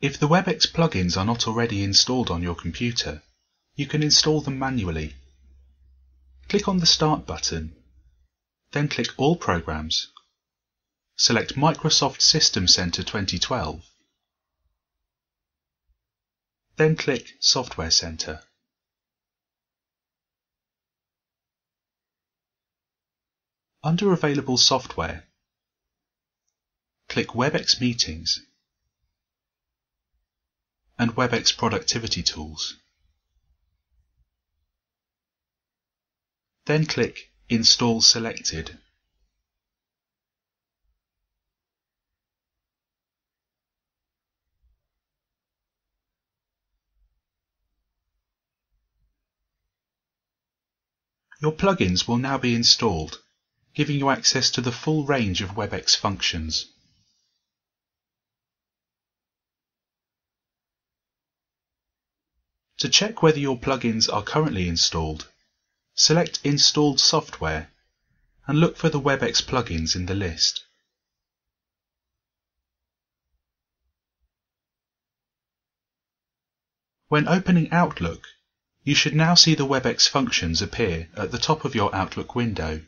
If the WebEx plugins are not already installed on your computer, you can install them manually. Click on the Start button, then click All Programs. Select Microsoft System Center 2012, then click Software Center. Under Available Software, click WebEx Meetings and WebEx Productivity Tools. Then click Install Selected. Your plugins will now be installed, giving you access to the full range of WebEx functions. To check whether your plugins are currently installed, select Installed Software and look for the WebEx plugins in the list. When opening Outlook, you should now see the WebEx functions appear at the top of your Outlook window.